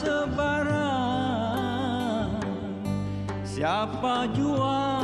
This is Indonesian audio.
sebarang. Siapa jua